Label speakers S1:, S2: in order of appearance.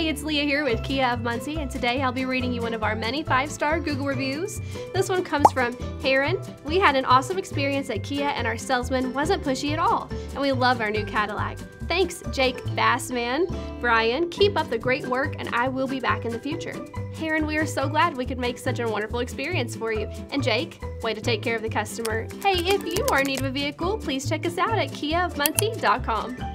S1: Hey, it's Leah here with Kia of Muncie, and today I'll be reading you one of our many five-star Google reviews. This one comes from Heron. We had an awesome experience at Kia and our salesman wasn't pushy at all, and we love our new Cadillac. Thanks, Jake Bassman. Brian, keep up the great work, and I will be back in the future. Heron, we are so glad we could make such a wonderful experience for you. And Jake, way to take care of the customer. Hey, if you are in need of a vehicle, please check us out at kiaofmuncie.com.